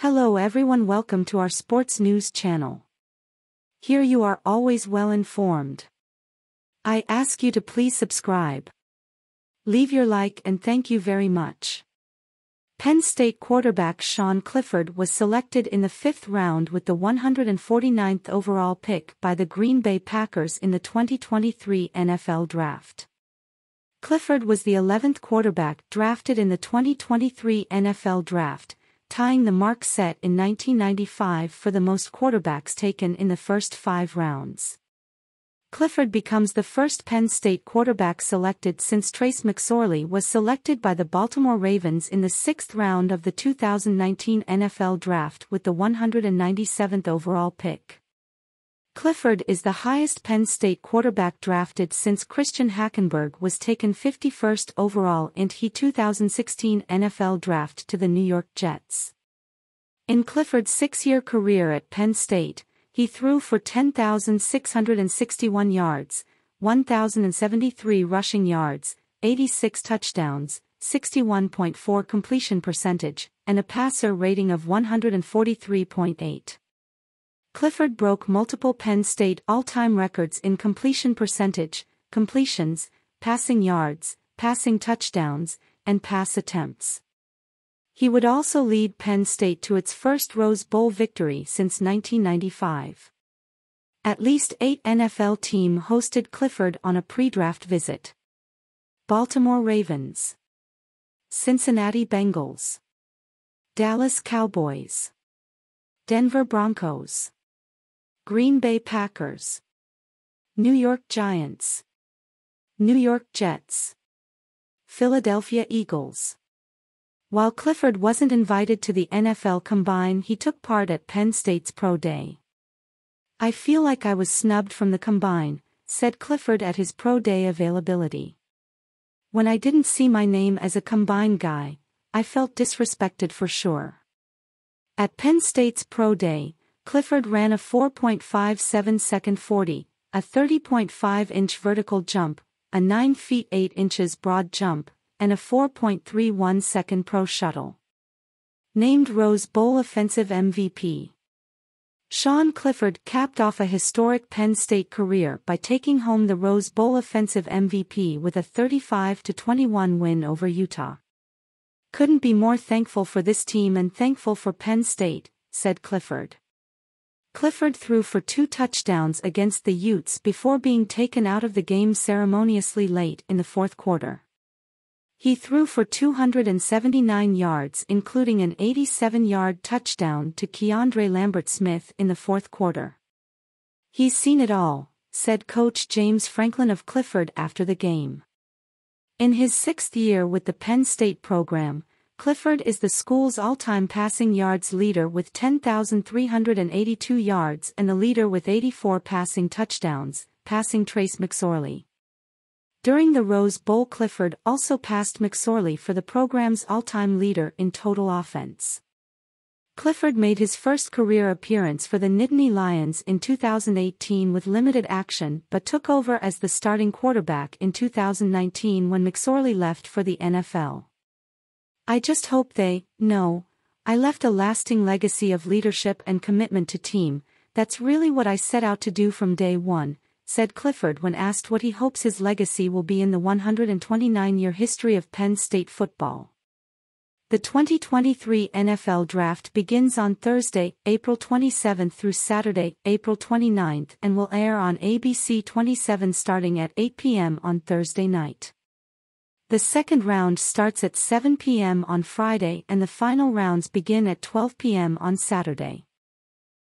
Hello everyone welcome to our sports news channel. Here you are always well informed. I ask you to please subscribe. Leave your like and thank you very much. Penn State quarterback Sean Clifford was selected in the fifth round with the 149th overall pick by the Green Bay Packers in the 2023 NFL Draft. Clifford was the 11th quarterback drafted in the 2023 NFL Draft, tying the mark set in 1995 for the most quarterbacks taken in the first five rounds. Clifford becomes the first Penn State quarterback selected since Trace McSorley was selected by the Baltimore Ravens in the sixth round of the 2019 NFL Draft with the 197th overall pick. Clifford is the highest Penn State quarterback drafted since Christian Hackenberg was taken 51st overall in the 2016 NFL Draft to the New York Jets. In Clifford's six-year career at Penn State, he threw for 10,661 yards, 1,073 rushing yards, 86 touchdowns, 61.4 completion percentage, and a passer rating of 143.8. Clifford broke multiple Penn State all-time records in completion percentage, completions, passing yards, passing touchdowns, and pass attempts. He would also lead Penn State to its first Rose Bowl victory since 1995. At least eight NFL team hosted Clifford on a pre-draft visit. Baltimore Ravens. Cincinnati Bengals. Dallas Cowboys. Denver Broncos. Green Bay Packers. New York Giants. New York Jets. Philadelphia Eagles. While Clifford wasn't invited to the NFL Combine he took part at Penn State's Pro Day. I feel like I was snubbed from the Combine, said Clifford at his Pro Day availability. When I didn't see my name as a Combine guy, I felt disrespected for sure. At Penn State's Pro Day, Clifford ran a 4.57 second 40, a 30.5 inch vertical jump, a 9 feet 8 inches broad jump, and a 4.31 second pro shuttle. Named Rose Bowl Offensive MVP. Sean Clifford capped off a historic Penn State career by taking home the Rose Bowl Offensive MVP with a 35-21 win over Utah. Couldn't be more thankful for this team and thankful for Penn State, said Clifford. Clifford threw for two touchdowns against the Utes before being taken out of the game ceremoniously late in the fourth quarter. He threw for 279 yards including an 87-yard touchdown to Keandre Lambert-Smith in the fourth quarter. He's seen it all, said coach James Franklin of Clifford after the game. In his sixth year with the Penn State program, Clifford is the school's all-time passing yards leader with 10,382 yards and the leader with 84 passing touchdowns, passing Trace McSorley. During the Rose Bowl Clifford also passed McSorley for the program's all-time leader in total offense. Clifford made his first career appearance for the Nittany Lions in 2018 with limited action but took over as the starting quarterback in 2019 when McSorley left for the NFL. I just hope they, know, I left a lasting legacy of leadership and commitment to team, that's really what I set out to do from day one, said Clifford when asked what he hopes his legacy will be in the 129-year history of Penn State football. The 2023 NFL Draft begins on Thursday, April 27 through Saturday, April 29 and will air on ABC 27 starting at 8 p.m. on Thursday night. The second round starts at 7 p.m. on Friday and the final rounds begin at 12 p.m. on Saturday.